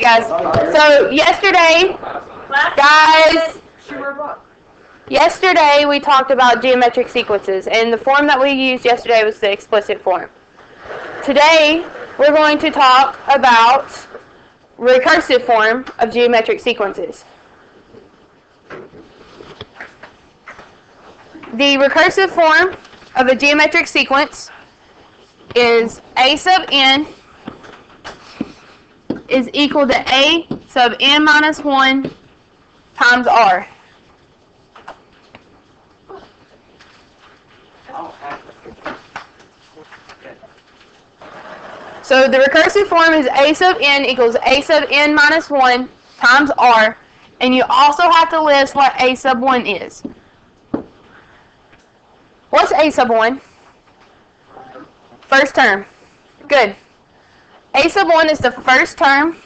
Hey guys, so yesterday, guys, yesterday we talked about geometric sequences, and the form that we used yesterday was the explicit form. Today, we're going to talk about recursive form of geometric sequences. The recursive form of a geometric sequence is a sub n is equal to a sub n minus 1 times r. So the recursive form is a sub n equals a sub n minus 1 times r, and you also have to list what a sub 1 is. What's a sub 1? First term. Good. A sub 1 is the first term.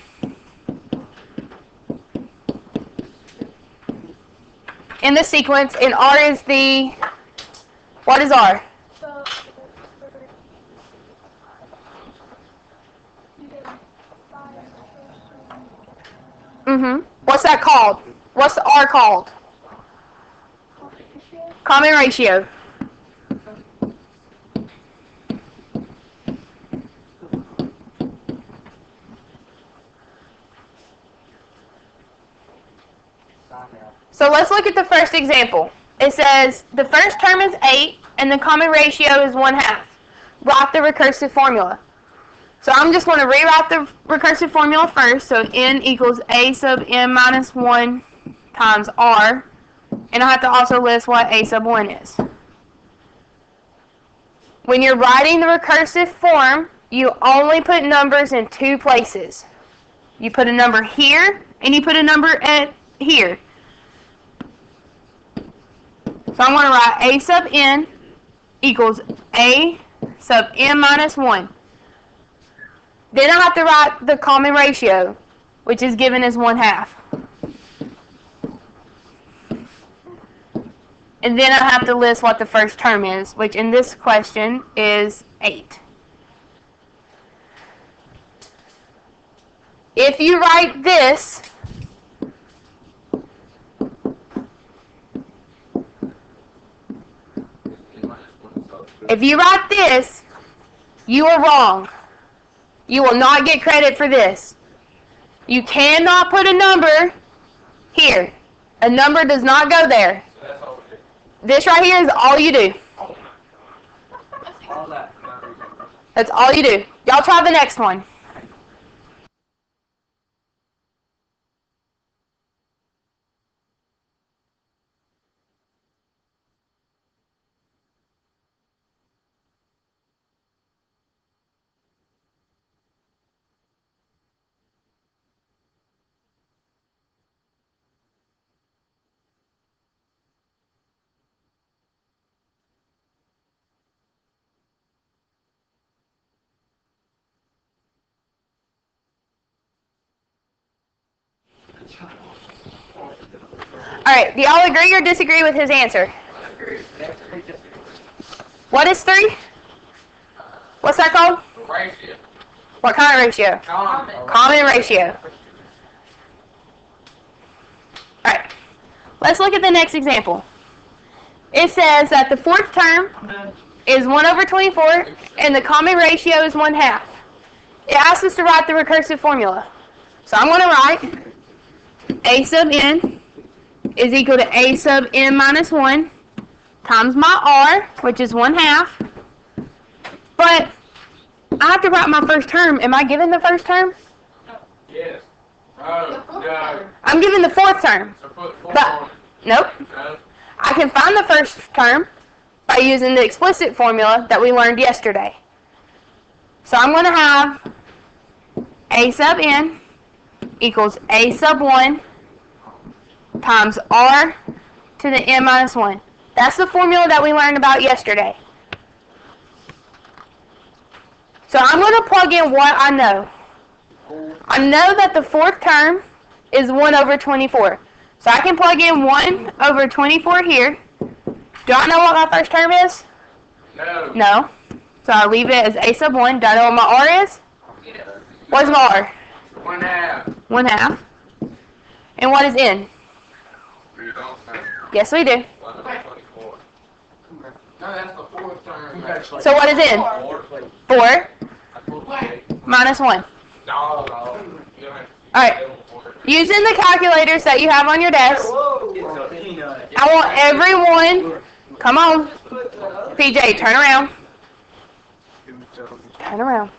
In the sequence, and R is the, what is R? Mm-hmm. What's that called? What's R called? Common ratio. So let's look at the first example. It says the first term is 8 and the common ratio is 1 half. Write the recursive formula. So I'm just going to rewrite the recursive formula first. So n equals a sub n minus 1 times r. And I have to also list what a sub 1 is. When you're writing the recursive form, you only put numbers in two places. You put a number here, and you put a number at here. So I'm going to write a sub n equals a sub n minus 1. Then I have to write the common ratio, which is given as 1 half. And then I have to list what the first term is, which in this question is 8. If you write this, if you write this, you are wrong. You will not get credit for this. You cannot put a number here. A number does not go there. This right here is all you do. That's all you do. Y'all try the next one. All right, do y'all agree or disagree with his answer? What is 3? What's that called? Ratio. What kind of ratio? Common. Common ratio. Alright, let's look at the next example. It says that the fourth term is 1 over 24 and the common ratio is 1 half. It asks us to write the recursive formula. So I'm going to write a sub n is equal to a sub n minus 1 times my r, which is 1 half. But I have to write my first term. Am I given the first term? Yes. Oh, no. I'm given the fourth term. So put four But- Nope. No. I can find the first term by using the explicit formula that we learned yesterday. So I'm going to have a sub n equals a sub 1 times r to the n minus 1. That's the formula that we learned about yesterday. So I'm going to plug in what I know. I know that the fourth term is 1 over 24. So I can plug in 1 over 24 here. Do I know what my first term is? No. No. So I'll leave it as a sub 1. Do I know what my r is? Yes. What's my r? One half. One half. And what is n? Yes, we do. one. So what is n? Four. 4 minus 1. No, no. You don't have to- Alright. Using the calculators that you have on your desk, I want everyone, come on, PJ, turn around. Turn around.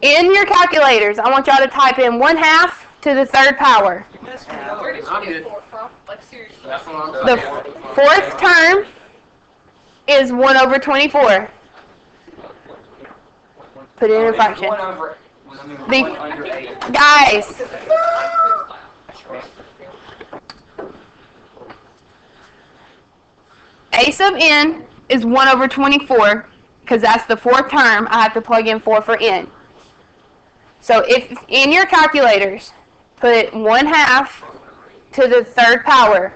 In your calculators, I want y'all to type in 1 half to the third power. I'm good. Like seriously. That's what I'm The fourth term is 1 over 24. Put it in a over, The-. Guys, a sub n is 1 over 24 because that's the fourth term. I have to plug in 4 for n. So if in your calculators, put 1 half to the third power,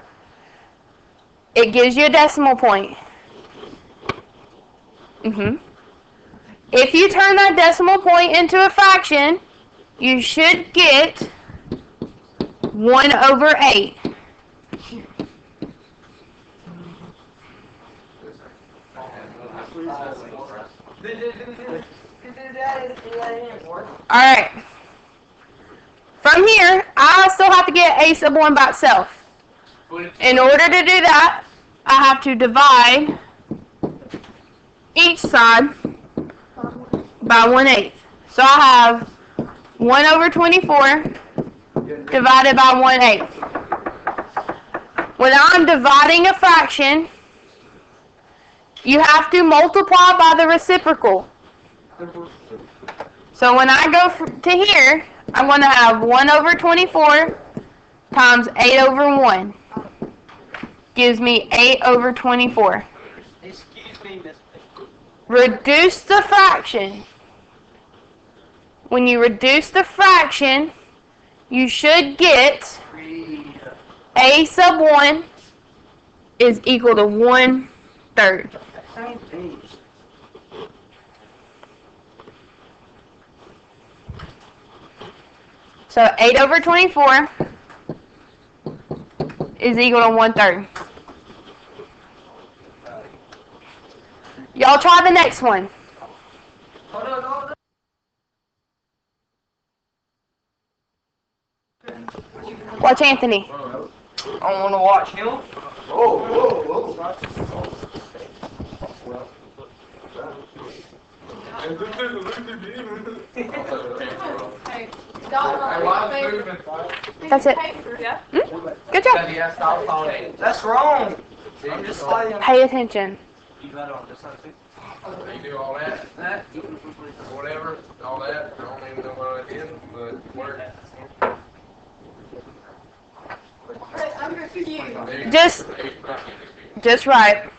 it gives you a decimal point. hmm If you turn that decimal point into a fraction, you should get 1 over 8. Alright. From here, I still have to get a sub 1 by itself. In order to do that, I have to divide each side by 1 8. So I have 1 over 24 divided by 1 8. When I'm dividing a fraction, you have to multiply by the reciprocal. So when I go to here, I'm going to have 1 over 24 times 8 over 1. Gives me 8 over 24. Excuse me, Miss. Reduce the fraction. When you reduce the fraction, you should get a sub 1 is equal to 1 third. Same thing. So 8 over 24 is equal to 1 third. Y'all try the next one. Hold on, hold on. Watch Anthony. I wanna watch him. Hey, Hey, Dot, why is it paper. moving? That's it. Paper, yeah. Good job. He has to stop on it. That's wrong. I'm just saying. Pay attention. You got it on this side too? You do all that, That. whatever, all that, I don't even know what I did, but work. Hey, I'm confused. Just- Just right.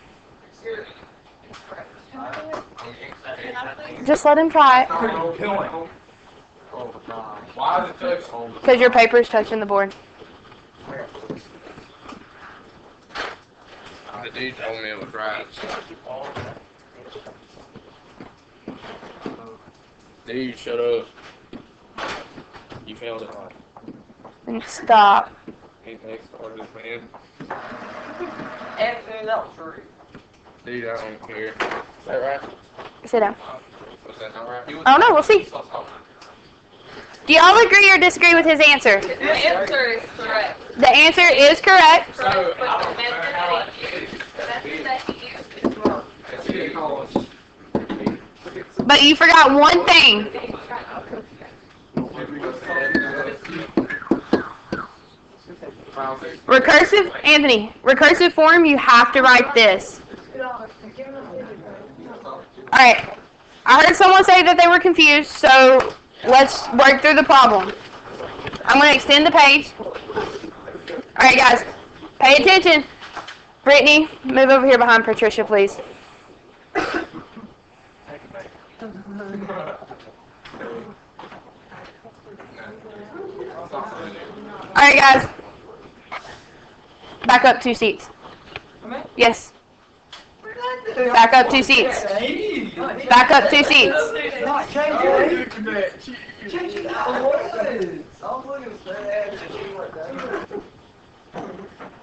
Can I please? Just let him try it. Why is it touching? Because your paper's touching the board. The dude told me it was right. Dude, shut up. You failed it. And stop. Ain't next part of this man. Anthony, that was true. Dude, I don't care. Is that right? Sit down. Was that not right? Oh no, we'll see. Do y'all agree or disagree with his answer? The answer is correct. The answer is correct. So, I don't know how it The method that he used is wrong. But you forgot one thing. Recursive, Anthony, recursive form, you have to write this. Alright, I heard someone say that they were confused, so let's work through the problem. I'm going to extend the page. Alright guys, pay attention. Brittany, move over here behind Patricia, please. Alright guys. Back up two seats. Yes. Back up two seats. Back up two seats.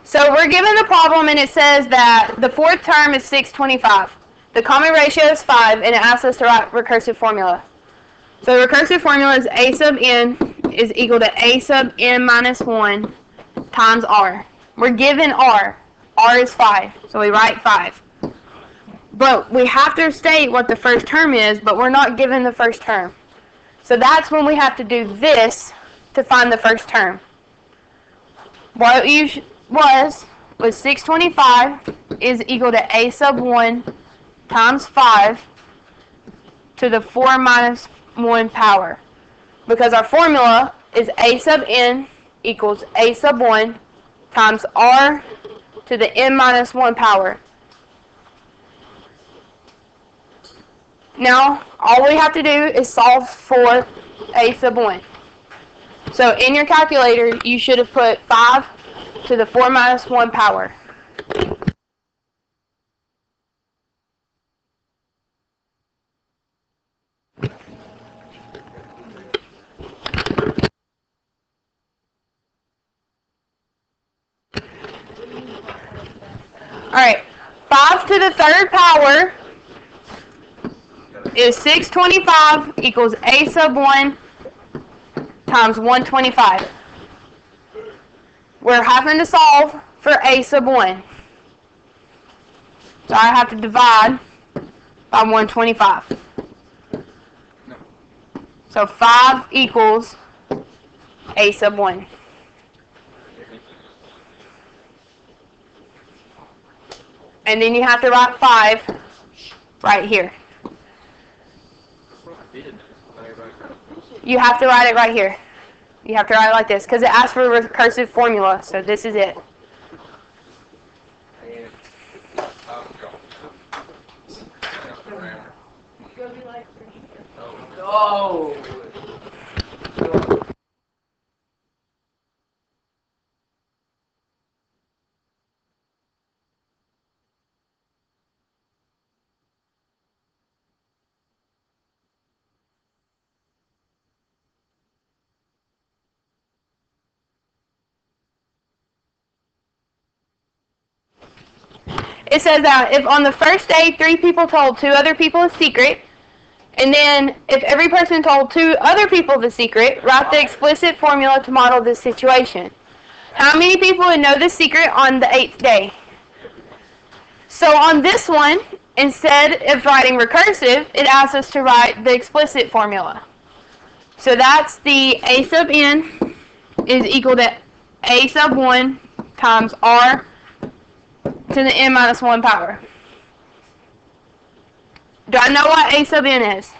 So we're given the problem and it says that the fourth term is 625. The common ratio is 5 and it asks us to write recursive formula. So the recursive formula is a sub n is equal to a sub n minus 1 times r. We're given r. r is 5. So we write 5. But we have to state what the first term is, but we're not given the first term. So that's when we have to do this to find the first term. What you was was 625 is equal to a sub 1 times 5 to the 4 minus 1 power. Because our formula is a sub n equals a sub 1 times r to the n minus 1 power. Now, all we have to do is solve for a sub 1. So in your calculator, you should have put 5 to the 4 minus 1 power. Alright, 5 to the third power is 625 equals a sub 1 times 125. We're having to solve for a sub 1. So I have to divide by 125. So 5 equals a sub 1. And then you have to write 5 right here. You have to write it right here. You have to write it like this because it asks for a recursive formula. So this is it. Oh. It says that if on the first day three people told two other people a secret, and then if every person told two other people the secret, write the explicit formula to model this situation. How many people would know the secret on the eighth day? So on this one, instead of writing recursive, it asks us to write the explicit formula. So that's the a sub n is equal to a sub 1 times r to the n minus 1 power. Do I know what a sub n is?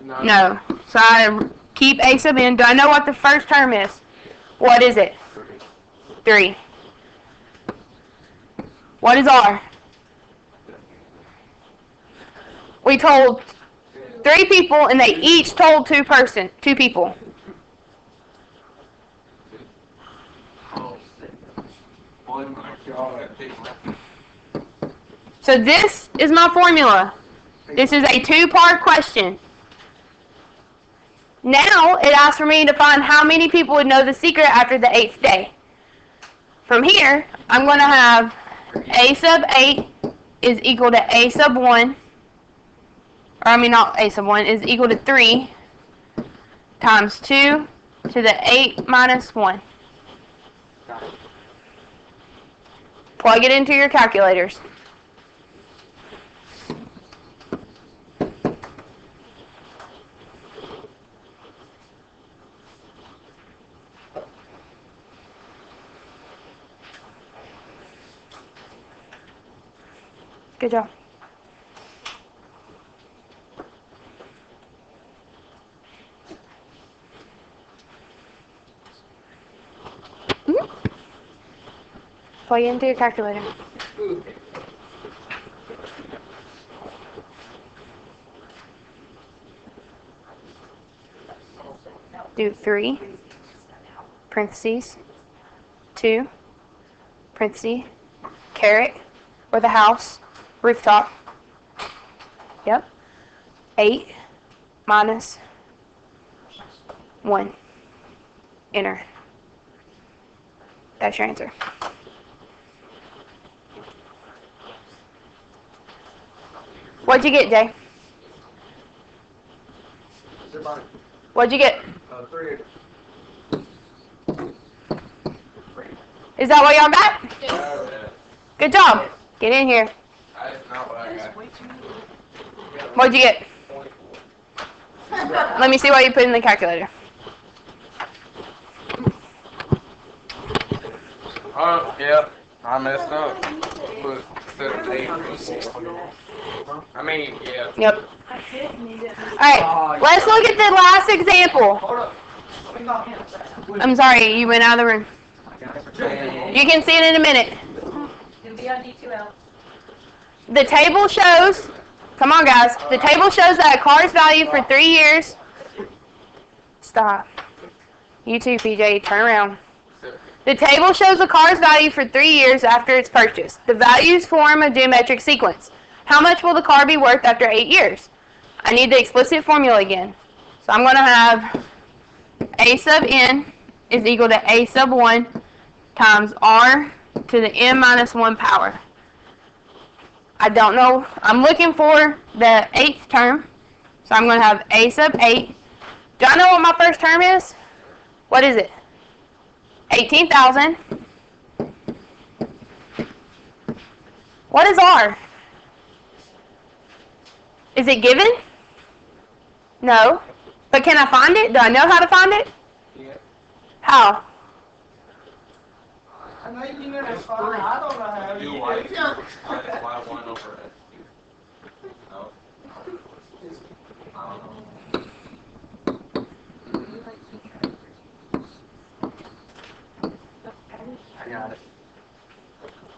No. So I keep a sub n. Do I know what the first term is? What is it? 3. What is r? We told three people and they each told two person, two people. Oh my God, that big So this is my formula. This is a two-part question. Now it asks for me to find how many people would know the secret after the eighth day. From here, I'm going to have a sub 8 is equal to a sub 1, or I mean not a sub 1, is equal to 3 times 2 to the 8 minus 1. Plug it into your calculators. Good job. Into your calculator. Do three, parentheses, two, parentheses, caret, or the house, rooftop. Yep. Eight minus 1. Enter. That's your answer. What'd you get, Jay? What'd you get? Uh, three. Is that why y'all back? Oh, yeah. Good job. Get in here. What'd you get? Let me see what you put in the calculator. Oh, yeah, I messed up. I mean, yeah. Yep. Alright, let's look at the last example. I'm sorry, you went out of the room. You can see it in a minute. The table shows, come on guys, the table shows that a car's value for three years. Stop. You too, PJ, turn around. The table shows a car's value for three years after its purchase. The values form a geometric sequence. How much will the car be worth after eight years? I need the explicit formula again. So I'm going to have A sub n is equal to A sub 1 times r to the n minus 1 power. I don't know. I'm looking for the eighth term. So I'm going to have A sub 8. Do I know what my first term is? What is it? 18,000. What is R? Is it given? No. But can I find it? Do I know how to find it? Yeah. How? I know you know that's fine. I don't know how You you like, do why, it. why one over S? No. I don't know. I got it.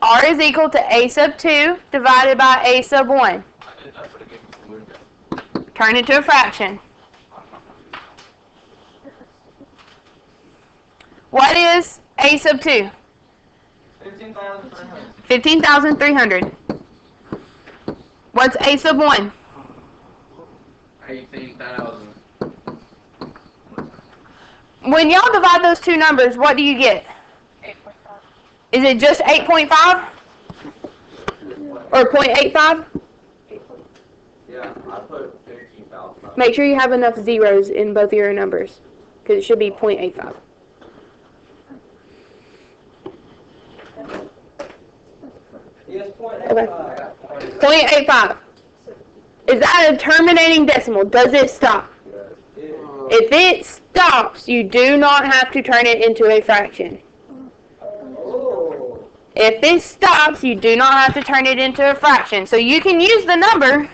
R is equal to A sub 2 divided by A sub 1. I did, that's what it gave me from window. Turn it to a fraction. What is A sub 2? Fifteen thousand three hundred. 15,300. What's A sub 1? Eighteen thousand. When y'all divide those two numbers, what do you get? Is it just 8.5? Or 0.85? Yeah, I put fifteen thousand. Make sure you have enough zeros in both of your numbers, because it should be 0.85. Yes, point eight Okay. 0.85. Is that a terminating decimal? Does it stop? If it stops, you do not have to turn it into a fraction. If it stops, you do not have to turn it into a fraction. So you can use the number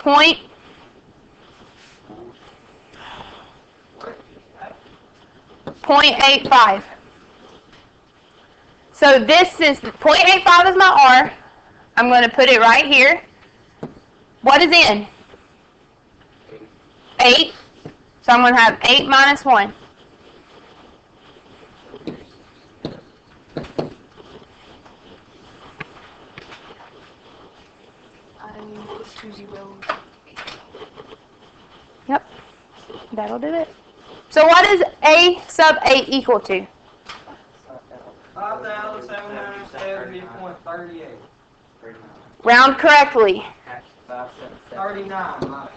Point point eight five. So this is point eight five is my R. I'm going to put it right here. What is n? Eight. So I'm going to have eight minus one. Yep. That'll do it. So what is A sub 8 equal to? Five thousand seven hundred seventy point thirty-eight. Round correctly. Thirty-nine.